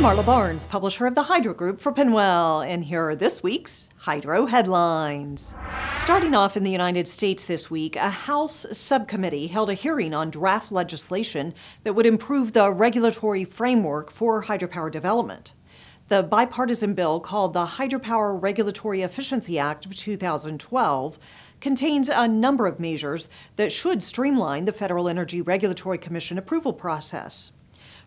I'm Marla Barnes, publisher of the Hydro Group for PennWell, and here are this week's Hydro headlines. Starting off in the United States this week, a House subcommittee held a hearing on draft legislation that would improve the regulatory framework for hydropower development. The bipartisan bill called the Hydropower Regulatory Efficiency Act of 2012 contains a number of measures that should streamline the Federal Energy Regulatory Commission approval process.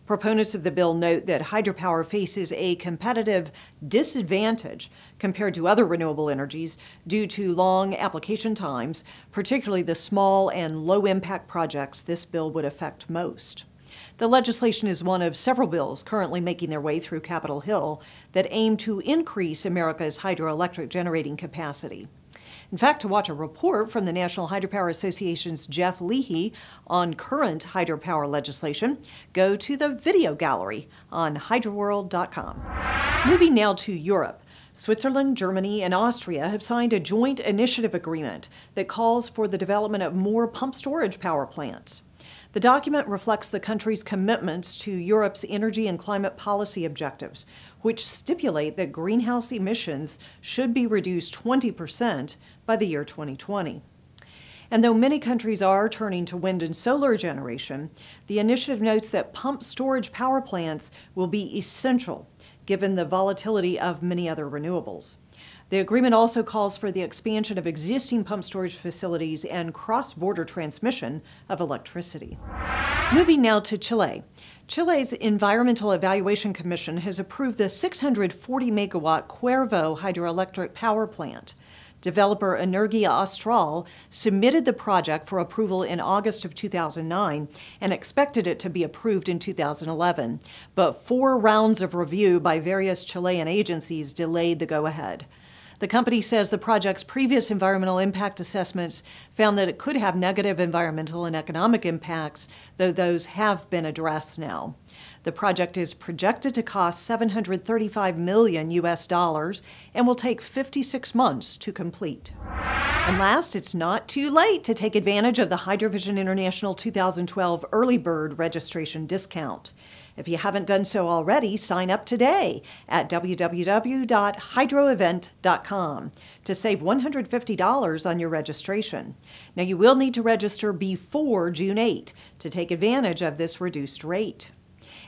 Proponents of the bill note that hydropower faces a competitive disadvantage compared to other renewable energies due to long application times, particularly the small and low impact projects this bill would affect most. The legislation is one of several bills currently making their way through Capitol Hill that aim to increase America's hydroelectric generating capacity. In fact, to watch a report from the National Hydropower Association's Jeff Leahy on current hydropower legislation, go to the video gallery on hydroworld.com. Moving now to Europe. Switzerland, Germany, and Austria have signed a joint initiative agreement that calls for the development of more pump storage power plants. The document reflects the country's commitments to Europe's energy and climate policy objectives, which stipulate that greenhouse emissions should be reduced 20% by the year 2020. And though many countries are turning to wind and solar generation, the initiative notes that pump storage power plants will be essential given the volatility of many other renewables. The agreement also calls for the expansion of existing pump storage facilities and cross border transmission of electricity. Moving now to Chile. Chile's Environmental Evaluation Commission has approved the 640 megawatt Cuervo hydroelectric power plant. Developer Energia Austral submitted the project for approval in August of 2009 and expected it to be approved in 2011. But four rounds of review by various Chilean agencies delayed the go ahead. The company says the project's previous environmental impact assessments found that it could have negative environmental and economic impacts, though those have been addressed now. The project is projected to cost 735 million US dollars and will take 56 months to complete. And last, it's not too late to take advantage of the Hydrovision International 2012 Early Bird Registration Discount. If you haven't done so already, sign up today at www.hydroevent.com to save $150 on your registration. Now, you will need to register before June 8 to take advantage of this reduced rate.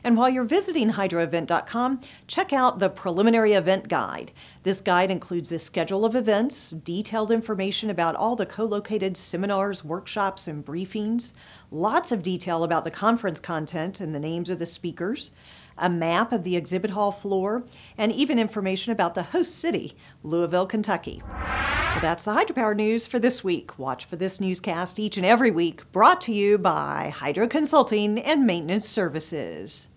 And while you're visiting hydroevent.com, check out the preliminary event guide. This guide includes a schedule of events, detailed information about all the co-located seminars, workshops, and briefings, lots of detail about the conference content and the names of the speakers, a map of the exhibit hall floor, and even information about the host city, Louisville, Kentucky. Well, that's the hydropower news for this week. Watch for this newscast each and every week, brought to you by Hydro Consulting and Maintenance Services.